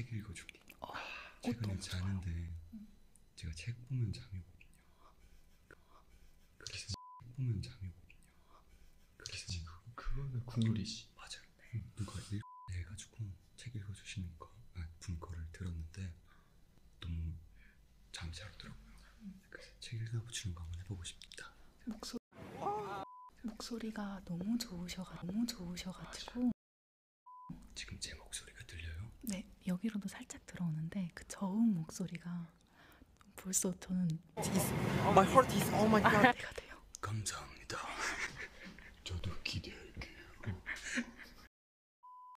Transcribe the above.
책 읽어주기. 어, 최근에 좋아요. 자는데 제가 책 보면 잠이 오거든요. 그래서 책 보면 잠이 오거든요. 그래서 그거는 국룰이지. 맞아요. 누가 읽 해가지고 책 읽어주시는 거, 아, 분 거를 들었는데 너무 잠이 잘 오더라고요. 그래서 책 읽어주는 거 한번 해보고 싶다. 목소 목소리가 너무 좋으셔가 너무 좋으셔가지고 지금 제 목소리가 들려요? 네 여기로도 살짝 들어오는데 그 저음 목소리가 벌써 저는 My heart is oh my god. 돼요. 감사합니다.